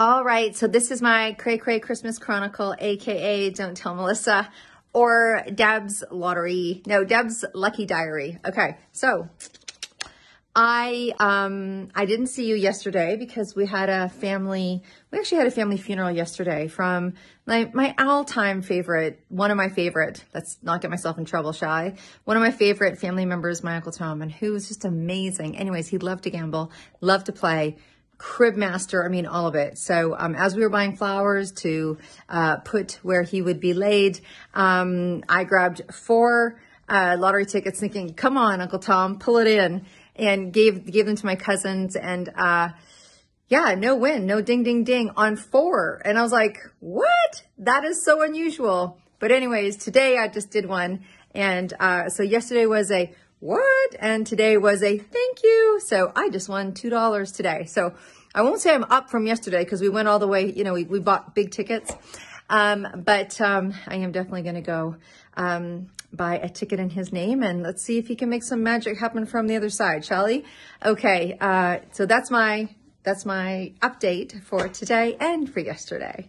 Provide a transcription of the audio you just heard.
All right, so this is my Cray Cray Christmas Chronicle, aka Don't Tell Melissa, or Deb's Lottery, no, Deb's Lucky Diary. Okay, so I um I didn't see you yesterday because we had a family we actually had a family funeral yesterday from my my all-time favorite, one of my favorite, let's not get myself in trouble, shy. One of my favorite family members, my Uncle Tom, and who was just amazing. Anyways, he loved to gamble, loved to play crib master, I mean, all of it. So um, as we were buying flowers to uh, put where he would be laid, um, I grabbed four uh, lottery tickets thinking, come on, Uncle Tom, pull it in and gave, gave them to my cousins and, uh, yeah, no win, no ding, ding, ding on four. And I was like, what? That is so unusual. But anyways, today I just did one. And, uh, so yesterday was a what? And today was a thank you. So I just won $2 today. So I won't say I'm up from yesterday because we went all the way, you know, we, we bought big tickets. Um, but um, I am definitely going to go um, buy a ticket in his name and let's see if he can make some magic happen from the other side, shall he? Okay, uh, so that's my that's my update for today and for yesterday.